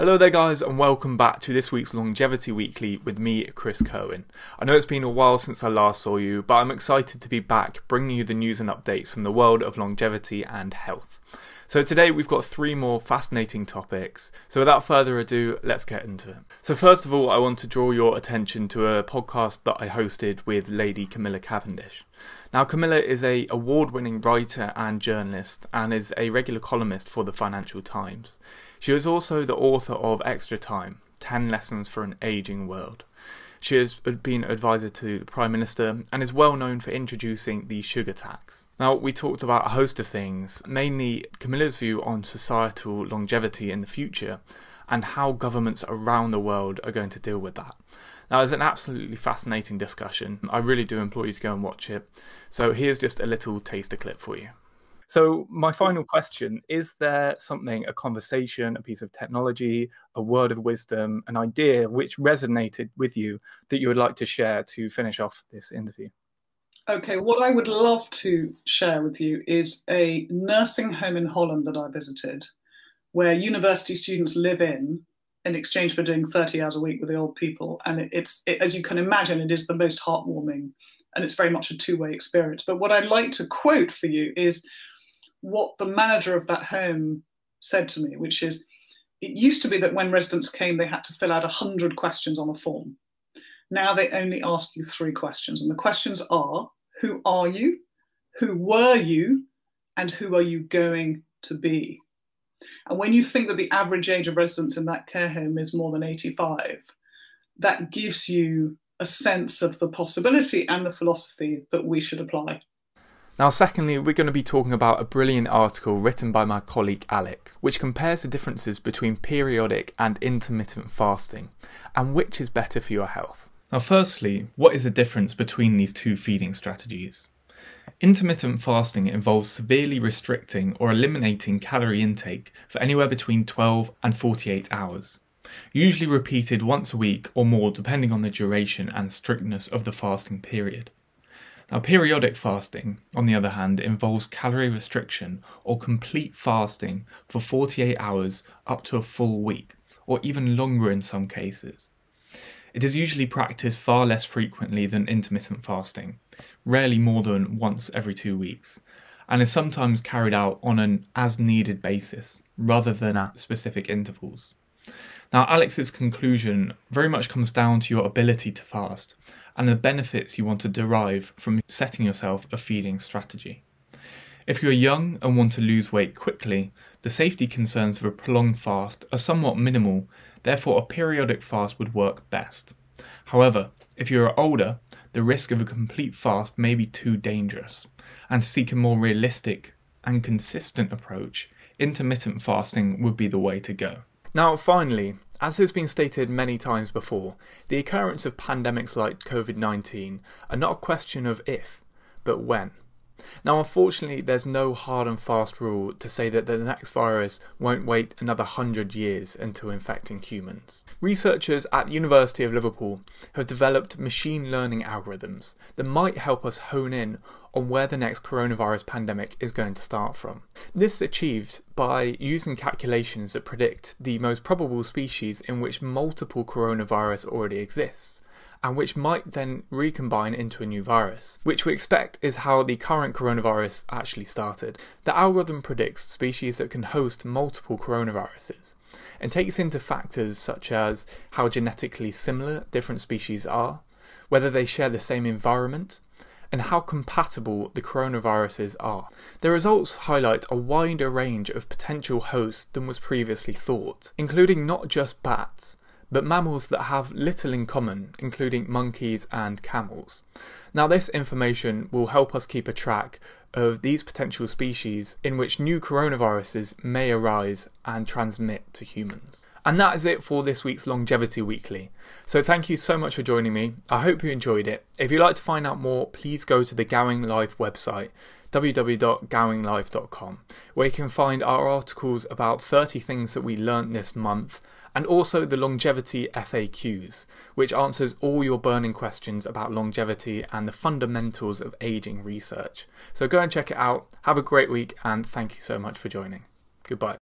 Hello there, guys, and welcome back to this week's Longevity Weekly with me, Chris Curwen. I know it's been a while since I last saw you, but I'm excited to be back bringing you the news and updates from the world of longevity and health. So, today we've got three more fascinating topics. So, without further ado, let's get into it. So, first of all, I want to draw your attention to a podcast that I hosted with Lady Camilla Cavendish. Now, Camilla is a award-winning writer and journalist, and is a regular columnist for the Financial Times. She is also the author of Extra Time 10 Lessons for an Aging World. She has been advisor to the Prime Minister and is well known for introducing the sugar tax. Now, we talked about a host of things, mainly Camilla's view on societal longevity in the future and how governments around the world are going to deal with that. Now, it's an absolutely fascinating discussion. I really do implore you to go and watch it. So, here's just a little taster clip for you. So, my final question is there something, a conversation, a piece of technology, a word of wisdom, an idea which resonated with you that you would like to share to finish off this interview? Okay, what I would love to share with you is a nursing home in Holland that I visited, where university students live in in exchange for doing 30 hours a week with the old people. And it's, it, as you can imagine, it is the most heartwarming and it's very much a two way experience. But what I'd like to quote for you is what the manager of that home said to me, which is it used to be that when residents came, they had to fill out 100 questions on a form. Now they only ask you three questions. And the questions are who are you? Who were you? And who are you going to be? And when you think that the average age of residents in that care home is more than 85, that gives you a sense of the possibility and the philosophy that we should apply. Now, secondly, we're going to be talking about a brilliant article written by my colleague Alex, which compares the differences between periodic and intermittent fasting, and which is better for your health. Now, firstly, what is the difference between these two feeding strategies? Intermittent fasting involves severely restricting or eliminating calorie intake for anywhere between 12 and 48 hours, usually repeated once a week or more depending on the duration and strictness of the fasting period. Now, periodic fasting, on the other hand, involves calorie restriction or complete fasting for 48 hours up to a full week, or even longer in some cases. It is usually practiced far less frequently than intermittent fasting, rarely more than once every two weeks, and is sometimes carried out on an as needed basis rather than at specific intervals. Now, Alex's conclusion very much comes down to your ability to fast and the benefits you want to derive from setting yourself a feeding strategy. If you're young and want to lose weight quickly, the safety concerns of a prolonged fast are somewhat minimal, therefore, a periodic fast would work best. However, if you are older, the risk of a complete fast may be too dangerous, and to seek a more realistic and consistent approach, intermittent fasting would be the way to go. Now, finally, as has been stated many times before, the occurrence of pandemics like COVID 19 are not a question of if, but when. Now, unfortunately, there's no hard and fast rule to say that the next virus won't wait another hundred years until infecting humans. Researchers at the University of Liverpool have developed machine learning algorithms that might help us hone in on where the next coronavirus pandemic is going to start from. This is achieved by using calculations that predict the most probable species in which multiple coronavirus already exists and which might then recombine into a new virus, which we expect is how the current coronavirus actually started. The algorithm predicts species that can host multiple coronaviruses and takes into factors such as how genetically similar different species are, whether they share the same environment, and how compatible the coronaviruses are. The results highlight a wider range of potential hosts than was previously thought, including not just bats, but mammals that have little in common, including monkeys and camels. Now, this information will help us keep a track of these potential species in which new coronaviruses may arise and transmit to humans. And that is it for this week's Longevity Weekly. So thank you so much for joining me. I hope you enjoyed it. If you'd like to find out more, please go to the Gowing Life website www.gowinglife.com, where you can find our articles about 30 things that we learnt this month, and also the longevity FAQs, which answers all your burning questions about longevity and the fundamentals of aging research. So go and check it out. Have a great week, and thank you so much for joining. Goodbye.